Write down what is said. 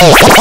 you